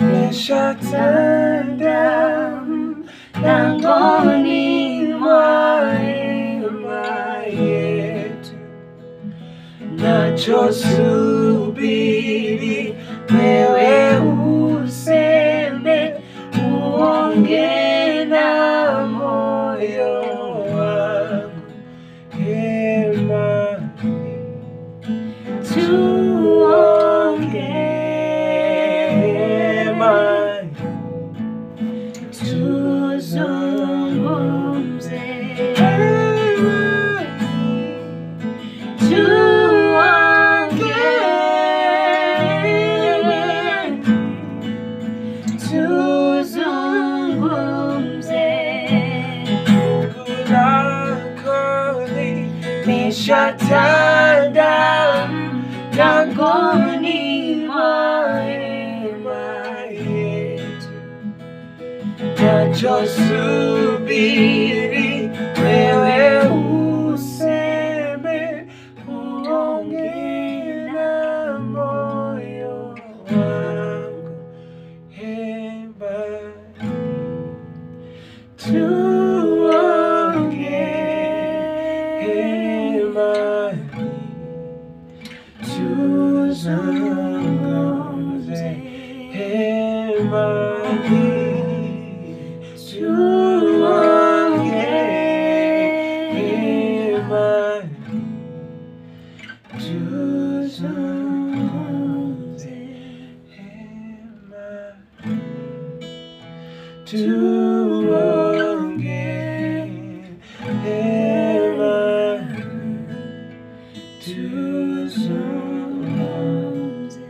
nimeshatanda langoni mwa hema yetu, nachosubiri wewe useme, uonge na moyo wangu hemani. Tuonge Tuzungumze, tuongee, tuzungumze. Nishatanda nachosubiri wewe to again ever to some sunrise.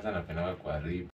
alcanzan apenas al cuadril.